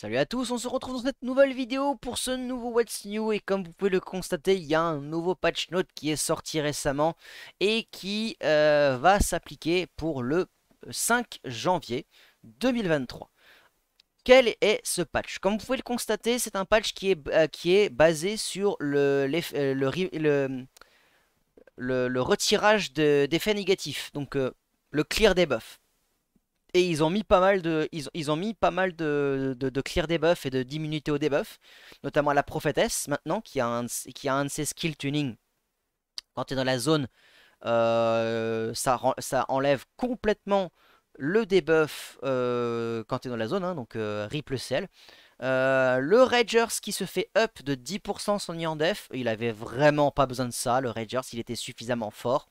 Salut à tous, on se retrouve dans cette nouvelle vidéo pour ce nouveau What's New et comme vous pouvez le constater, il y a un nouveau patch note qui est sorti récemment et qui euh, va s'appliquer pour le 5 janvier 2023. Quel est ce patch? Comme vous pouvez le constater, c'est un patch qui est, euh, basé sur le, euh, le, le, retirage d'effets négatifs, donc le clear debuff. Et ils ont mis pas mal de, ils, clear debuff et de d'immunité au debuff, notamment la prophétesse maintenant qui a un, de ses skill tuning. Quand tu es dans la zone, euh, ça, enlève complètement le debuff euh, quand tu es dans la zone, hein, donc euh, rip le ciel. le Ragers qui se fait up de 10% son def, il avait vraiment pas besoin de ça, le Ragers, il était suffisamment fort.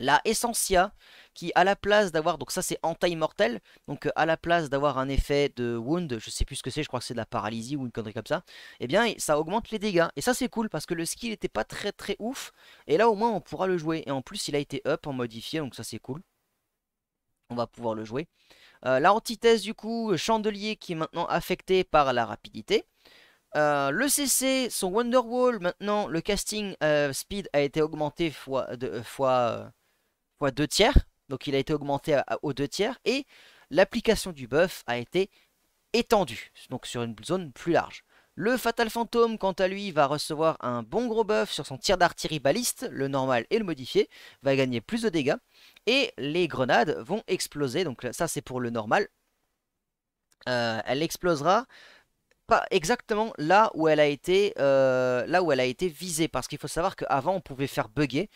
La Essentia, qui à la place d'avoir, donc ça c'est anti-immortel, donc euh, à la place d'avoir un effet de wound, je sais plus ce que c'est, je crois que c'est de la paralysie ou une connerie comme ça, eh bien ça augmente les dégâts. Et ça c'est cool parce que le skill n'était pas très très ouf, et là au moins on pourra le jouer. Et en plus il a été up en modifié, donc ça c'est cool. On va pouvoir le jouer. Euh, la antithèse du coup, chandelier qui est maintenant affecté par la rapidité. Euh, le CC, son Wonderwall, maintenant le casting speed a été augmenté fois, de, fois fois 2 tiers. Donc il a été augmenté aux 2 tiers. Et l'application du buff a été étendue. Donc sur une zone plus large. Le Fatal Phantom, quant à lui, va recevoir un bon gros buff sur son tir d'artillerie baliste, le normal et le modifié, va gagner plus de dégâts, et les grenades vont exploser, donc ça c'est pour le normal. Euh, elle explosera pas exactement là où elle a été, euh, là où elle a été visée, parce qu'il faut savoir qu'avant on pouvait faire bugger,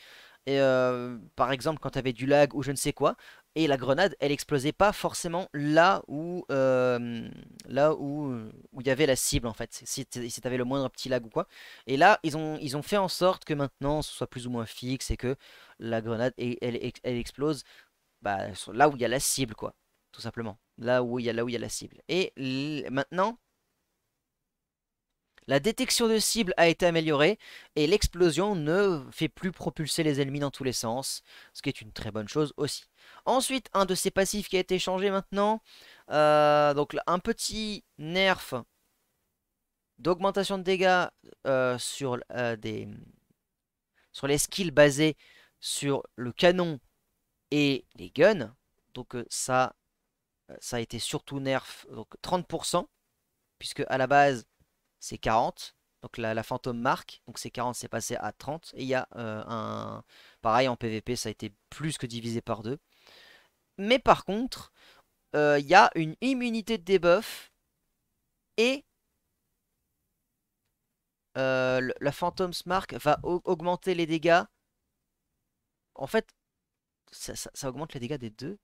euh, par exemple, quand tu avais du lag ou je ne sais quoi, et la grenade, elle explosait pas forcément là où euh, là où où il y avait la cible en fait. Si tu avais le moindre petit lag ou quoi. Et là, ils ont ils ont fait en sorte que maintenant ce soit plus ou moins fixe et que la grenade elle, elle, explose bah, là où il y a la cible quoi, tout simplement. Là où il y là où il y a la cible. Et maintenant la détection de cible a été améliorée et l'explosion ne fait plus propulser les ennemis dans tous les sens, ce qui est une très bonne chose aussi. Ensuite, un de ces passifs qui a été changé maintenant, euh, donc un petit nerf d'augmentation de dégâts euh, sur, euh, sur les skills basés sur le canon et les guns. Donc ça, a été surtout nerf, donc 30%, puisque à la base c'est 40. Donc la, la fantôme marque, donc c'est 40, c'est passé à 30. Et il y a euh, un... Pareil, en PVP, ça a été plus que divisé par 2. Mais par contre, euh, il y a une immunité de debuff. Et euh, la Phantom Mark va augmenter les dégâts. En fait, ça, ça augmente les dégâts des deux.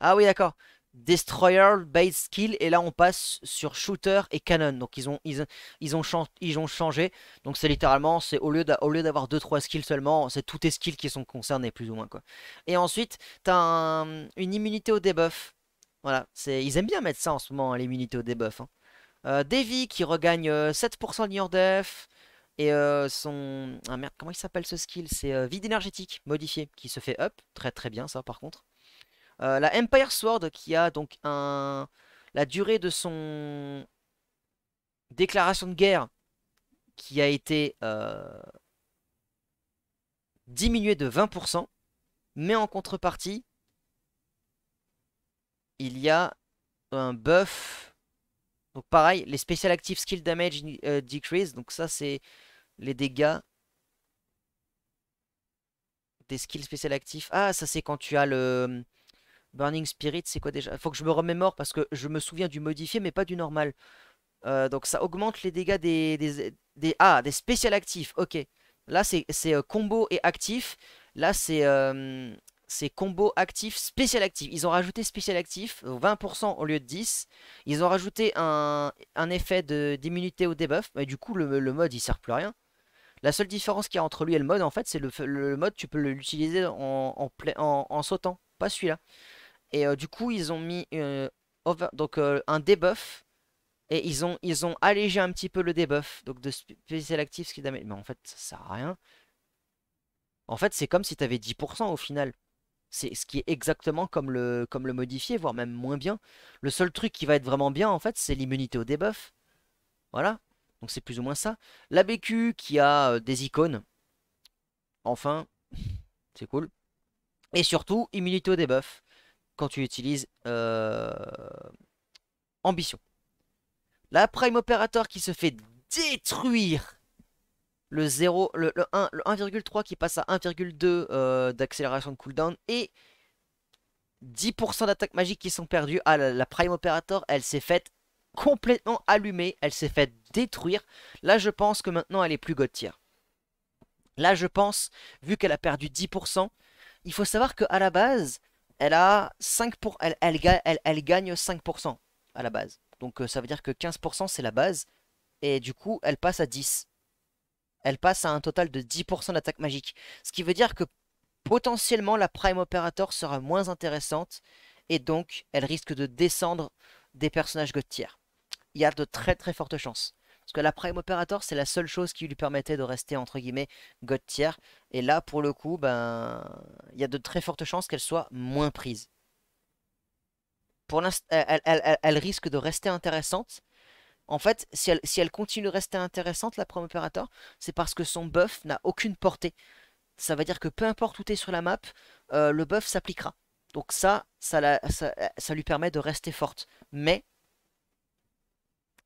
Ah oui, d'accord. Destroyer base skill et là on passe sur shooter et canon donc ils ont ils, ils ont, ils ont changé. Donc c'est littéralement c'est au lieu d'avoir 2-3 skills seulement c'est tous tes skills qui sont concernés plus ou moins quoi. Et ensuite t'as une immunité au debuff. Voilà ils aiment bien mettre ça en ce moment hein, l'immunité au debuff hein. Euh, Davy qui regagne 7% de def et euh, son ah merde comment il s'appelle ce skill? C'est euh, vide énergétique modifié qui se fait up. Très très bien ça par contre euh, la Empire Sword qui a donc un... la durée de son déclaration de guerre qui a été euh, diminuée de 20%, mais en contrepartie, il y a un buff. Donc pareil, les Special Active Skill Damage euh, Decrease, donc ça c'est les dégâts des skills spécial actifs. Ah, ça c'est quand tu as le Burning Spirit, c'est quoi déjà? Faut que je me remémore parce que je me souviens du modifié, mais pas du normal. Euh, donc ça augmente les dégâts des, des, Ah, des spécial actifs, ok. Là, c'est euh, combo et actif. Là, c'est euh, combo actif, spécial actif. Ils ont rajouté spécial actif, 20% au lieu de 10. Ils ont rajouté un, effet d'immunité au debuff. Mais du coup, le, mode, il sert plus à rien. La seule différence qu'il y a entre lui et le mode, en fait, c'est le, le, mode, tu peux l'utiliser en, en, en sautant. Pas celui-là. Et euh, du coup, ils ont mis euh, donc, euh, un debuff. Et ils ont, ils ont allégé un petit peu le debuff. Donc de spécial actif, ce qui Mais en fait, ça sert à rien. En fait, c'est comme si tu avais 10% au final. C'est ce qui est exactement comme le, comme le modifié, voire même moins bien. Le seul truc qui va être vraiment bien, en fait, c'est l'immunité au debuff. Voilà. Donc c'est plus ou moins ça. La BQ qui a des icônes. Enfin, c'est cool. Et surtout, immunité au debuff quand tu utilises euh, ambition. La Prime Operator qui se fait détruire le 0, le, 1, le 1,3 qui passe à 1,2 euh, d'accélération de cooldown et 10% d'attaques magiques qui sont perdues. Ah, la, Prime Operator, elle s'est faite complètement allumée, elle s'est faite détruire. Là, je pense que maintenant, elle est plus god Là, je pense, vu qu'elle a perdu 10%, il faut savoir qu'à la base, elle a 5 pour, elle, elle, elle, gagne 5% à la base. Donc euh, ça veut dire que 15% c'est la base. Et du coup, elle passe à 10. Elle passe à un total de 10% d'attaque magique. Ce qui veut dire que potentiellement la Prime Operator sera moins intéressante. Et donc, elle risque de descendre des personnages god Il y a de très très fortes chances. Que la Prime Operator, c'est la seule chose qui lui permettait de rester, entre guillemets, God tier. Et là, pour le coup, ben, il y a de très fortes chances qu'elle soit moins prise. Pour elle, risque de rester intéressante. En fait, si elle, continue de rester intéressante, la Prime Operator, c'est parce que son buff n'a aucune portée. Ça veut dire que peu importe où tu es sur la map, euh, le buff s'appliquera. Donc ça, ça, ça lui permet de rester forte. Mais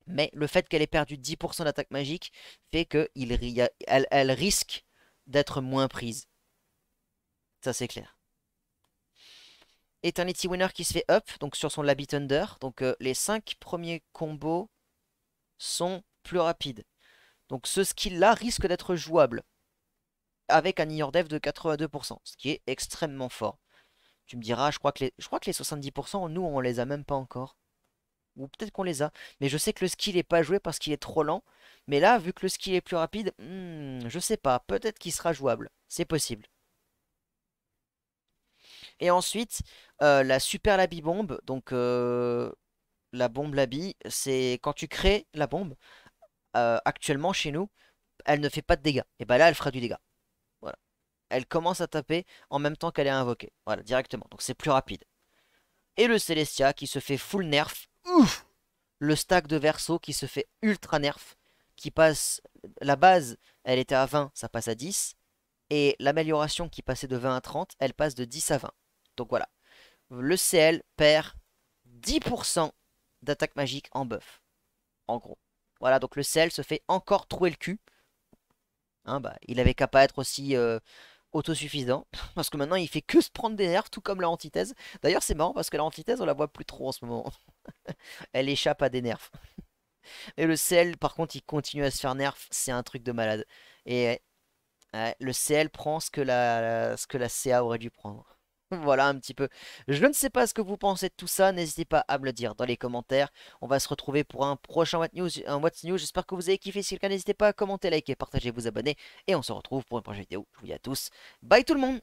mais le fait qu'elle ait perdu 10% d'attaque magique fait qu'elle elle risque d'être moins prise. Ça c'est clair. Eternity Winner qui se fait up, donc sur son Labit Thunder. Donc euh, les 5 premiers combos sont plus rapides. Donc ce skill-là risque d'être jouable. Avec un Ior Dev de 82%, ce qui est extrêmement fort. Tu me diras, je crois que les, je crois que les 70%, nous on les a même pas encore. Ou peut-être qu'on les a. Mais je sais que le skill n'est pas joué parce qu'il est trop lent. Mais là, vu que le skill est plus rapide, hmm, je sais pas. Peut-être qu'il sera jouable. C'est possible. Et ensuite, euh, la super labi bombe. Donc, euh, la bombe labi, c'est quand tu crées la bombe. Euh, actuellement, chez nous, elle ne fait pas de dégâts. Et bah là, elle fera du dégât. Voilà. Elle commence à taper en même temps qu'elle est invoquée. Voilà, directement. Donc, c'est plus rapide. Et le Celestia qui se fait full nerf ouf Le stack de verso qui se fait ultra nerf, qui passe, la base, elle était à 20, ça passe à 10, et l'amélioration qui passait de 20 à 30, elle passe de 10 à 20. Donc voilà, le CL perd 10% d'attaque magique en buff, en gros. Voilà, donc le CL se fait encore trouer le cul. Hein, bah, il avait qu'à pas être aussi euh, autosuffisant. Parce que maintenant, il fait que se prendre des nerfs, tout comme la antithèse. D'ailleurs, c'est marrant parce que la antithèse, on la voit plus trop en ce moment. Elle échappe à des nerfs. Et le CL, par contre, il continue à se faire nerf. C'est un truc de malade. Et le CL prend ce que la, ce que la CA aurait dû prendre. Voilà un petit peu. Je ne sais pas ce que vous pensez de tout ça. N'hésitez pas à me le dire dans les commentaires. On va se retrouver pour un prochain What News. What's News. J'espère que vous avez kiffé. Si le cas, n'hésitez pas à commenter, liker, partager, vous abonner. Et on se retrouve pour une prochaine vidéo. Je vous dis à tous. Bye tout le monde